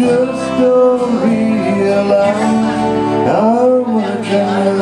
just don't realize how much I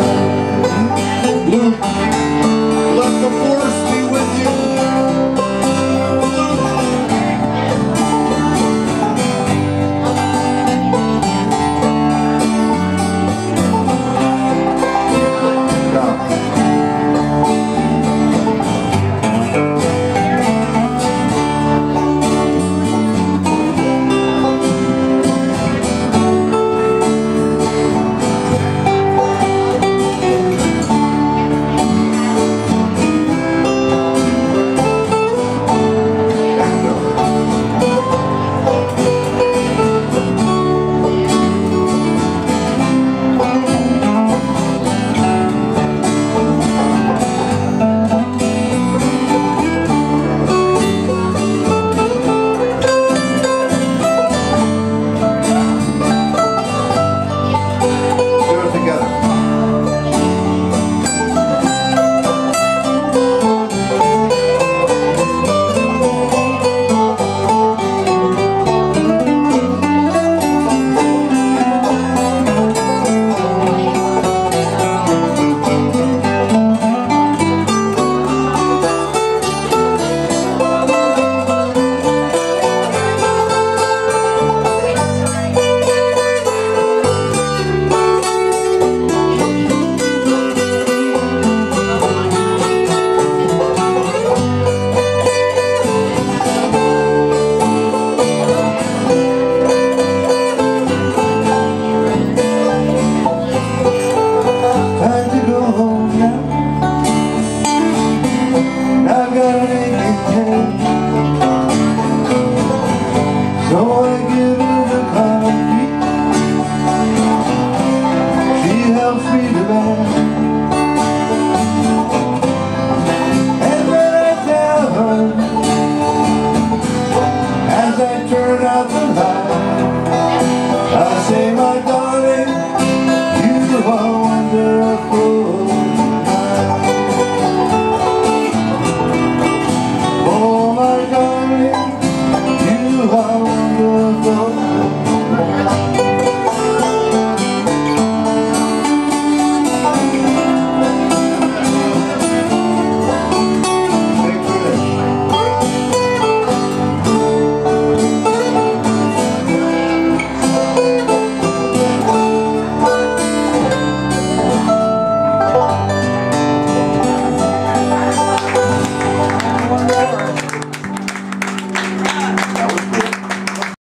won't